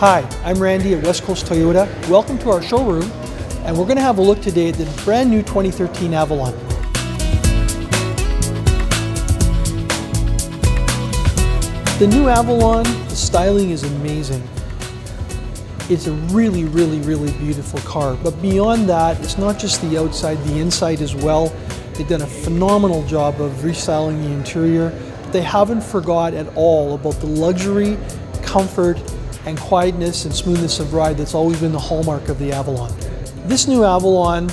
Hi, I'm Randy at West Coast Toyota. Welcome to our showroom, and we're going to have a look today at the brand new 2013 Avalon. The new Avalon, the styling is amazing. It's a really, really, really beautiful car. But beyond that, it's not just the outside, the inside as well. They've done a phenomenal job of restyling the interior. But They haven't forgot at all about the luxury, comfort, and quietness and smoothness of ride that's always been the hallmark of the Avalon. This new Avalon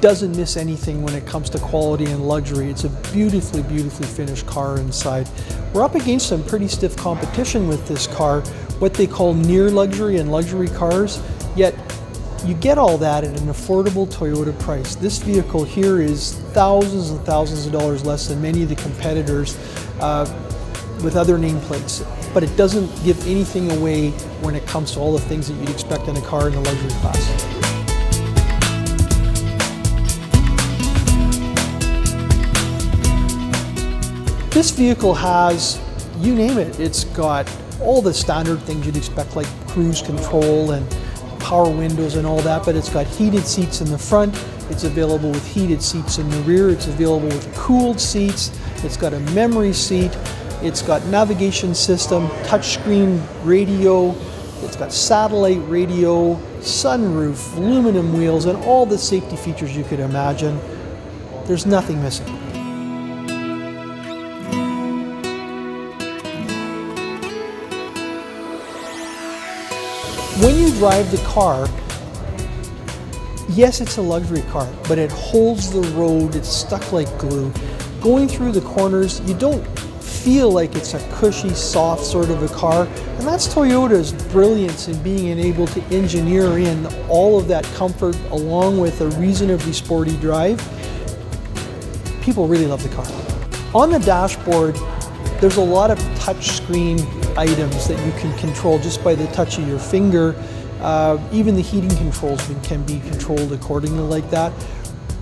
doesn't miss anything when it comes to quality and luxury. It's a beautifully, beautifully finished car inside. We're up against some pretty stiff competition with this car, what they call near luxury and luxury cars, yet you get all that at an affordable Toyota price. This vehicle here is thousands and thousands of dollars less than many of the competitors uh, with other nameplates but it doesn't give anything away when it comes to all the things that you'd expect in a car in the luxury class. This vehicle has, you name it, it's got all the standard things you'd expect like cruise control and power windows and all that, but it's got heated seats in the front, it's available with heated seats in the rear, it's available with cooled seats, it's got a memory seat, it's got navigation system, touchscreen radio, it's got satellite radio, sunroof, aluminum wheels, and all the safety features you could imagine. There's nothing missing. When you drive the car, yes, it's a luxury car, but it holds the road, it's stuck like glue. Going through the corners, you don't feel like it's a cushy, soft sort of a car. And that's Toyota's brilliance in being able to engineer in all of that comfort along with a reasonably sporty drive. People really love the car. On the dashboard, there's a lot of touchscreen items that you can control just by the touch of your finger. Uh, even the heating controls can be controlled accordingly like that.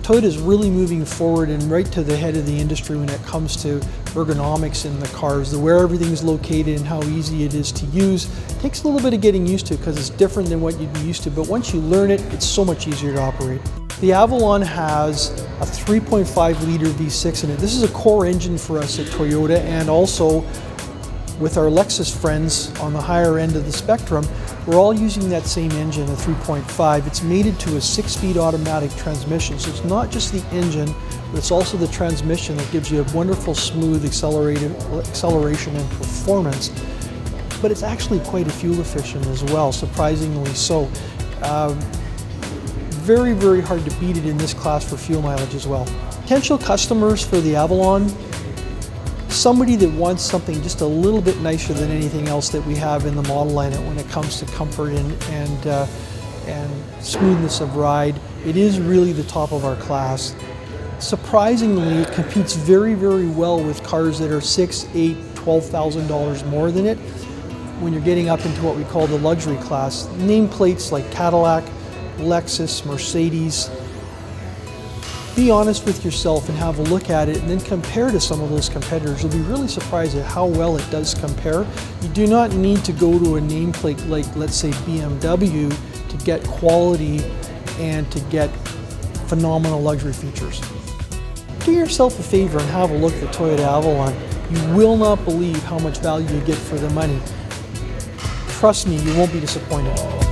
Toyota is really moving forward and right to the head of the industry when it comes to ergonomics in the cars, the where everything is located and how easy it is to use. It takes a little bit of getting used to because it's different than what you'd be used to, but once you learn it, it's so much easier to operate. The Avalon has a 3.5 liter V6 in it. This is a core engine for us at Toyota and also with our Lexus friends on the higher end of the spectrum, we're all using that same engine, a 3.5. It's mated to a six-speed automatic transmission, so it's not just the engine, but it's also the transmission that gives you a wonderful smooth acceleration and performance. But it's actually quite a fuel efficient as well, surprisingly so. Um, very, very hard to beat it in this class for fuel mileage as well. Potential customers for the Avalon somebody that wants something just a little bit nicer than anything else that we have in the model lineup when it comes to comfort and, and, uh, and smoothness of ride. It is really the top of our class. Surprisingly, it competes very, very well with cars that are six, eight, twelve thousand dollars more than it. When you're getting up into what we call the luxury class, nameplates like Cadillac, Lexus, Mercedes, be honest with yourself and have a look at it and then compare to some of those competitors. You'll be really surprised at how well it does compare. You do not need to go to a nameplate like, let's say, BMW to get quality and to get phenomenal luxury features. Do yourself a favor and have a look at the Toyota Avalon. You will not believe how much value you get for the money. Trust me, you won't be disappointed.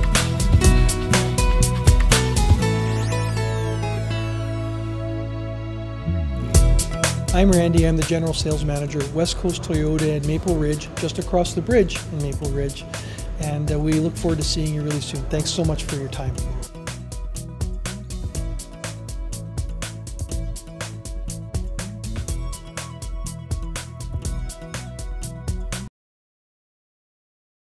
I'm Randy. I'm the General Sales Manager at West Coast Toyota in Maple Ridge, just across the bridge in Maple Ridge. And uh, we look forward to seeing you really soon. Thanks so much for your time.